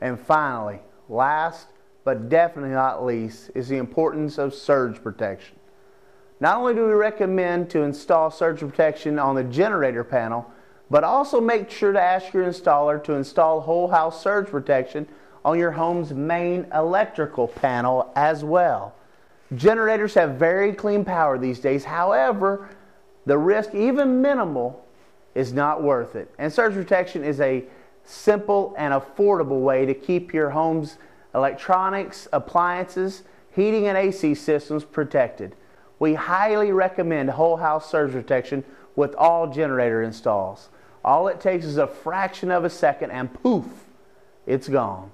And finally, last but definitely not least, is the importance of surge protection. Not only do we recommend to install surge protection on the generator panel, but also make sure to ask your installer to install whole house surge protection on your home's main electrical panel as well. Generators have very clean power these days. However, the risk, even minimal, is not worth it. And surge protection is a simple and affordable way to keep your home's electronics, appliances, heating and AC systems protected. We highly recommend whole house surge protection with all generator installs. All it takes is a fraction of a second and poof, it's gone.